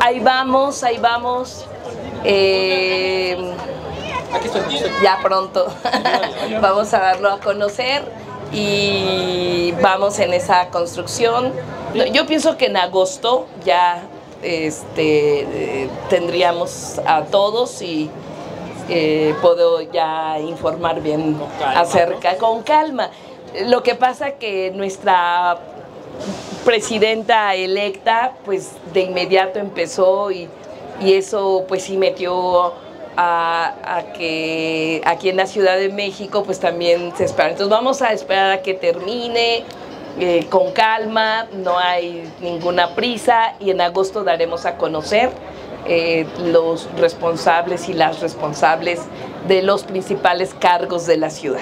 Ahí vamos, ahí vamos. Eh, ya pronto vamos a darlo a conocer y vamos en esa construcción. Yo pienso que en agosto ya este, tendríamos a todos y eh, puedo ya informar bien acerca, con calma. Lo que pasa que nuestra presidenta electa, pues de inmediato empezó y, eso pues sí metió a, que aquí en la Ciudad de México pues también se espera. Entonces vamos a esperar a que termine eh, con calma, no hay ninguna prisa y en agosto daremos a conocer eh, los responsables y las responsables de los principales cargos de la ciudad.